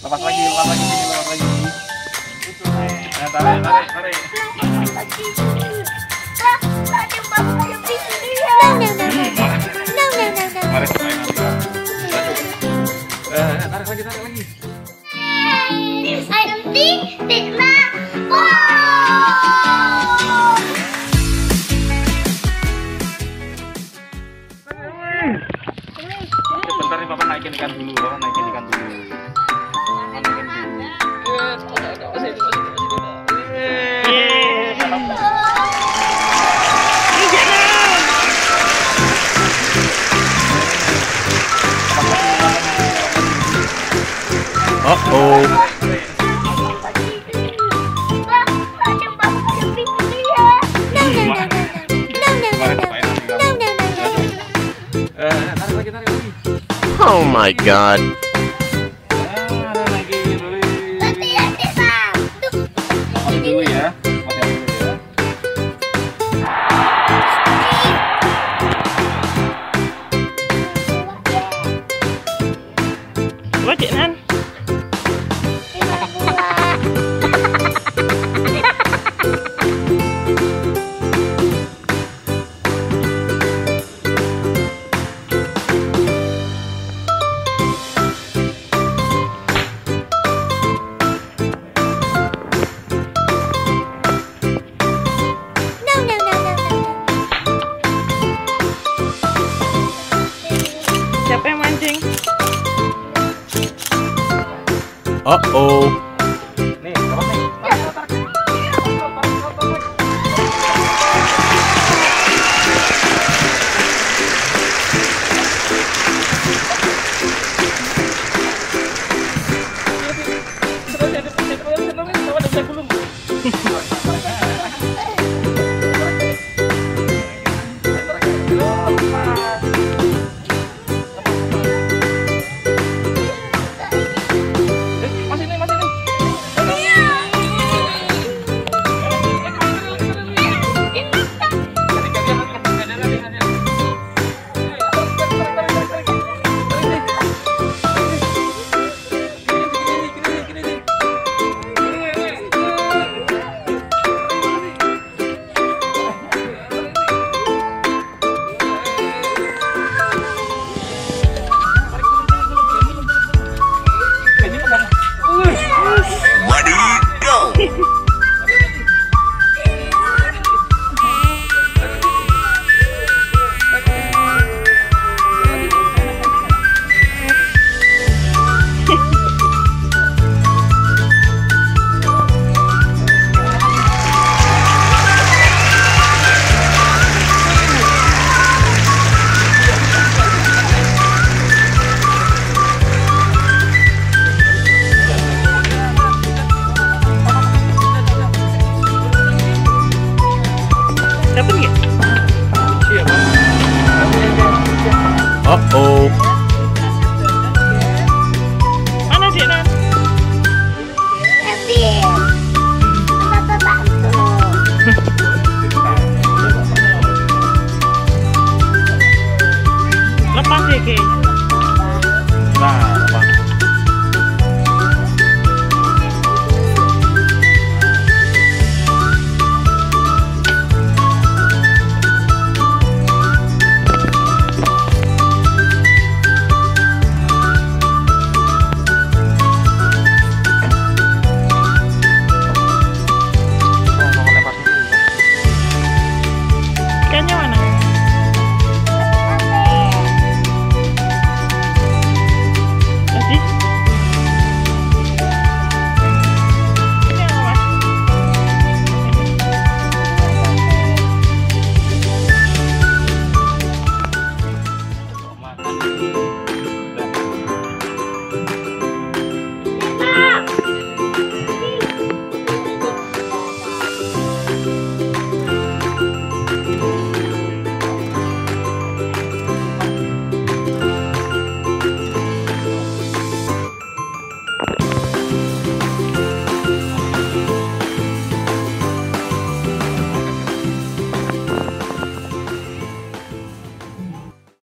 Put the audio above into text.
lepas lagi lepas lagi lepas lagi tarik tarik tarik tarik. Lagi tarik lagi naikin ikan dulu papa naikin ikan dulu dulu Uh-oh. eh tarik lagi tarik lagi Oh my god. Ya Uh oh. cheguei. Vai.